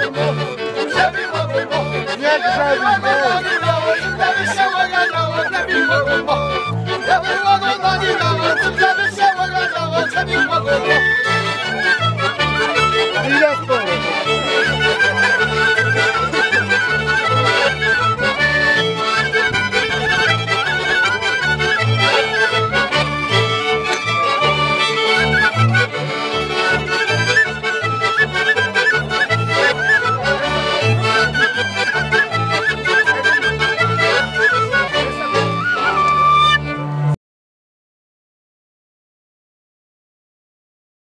Przebiła mój mój, nie przebiła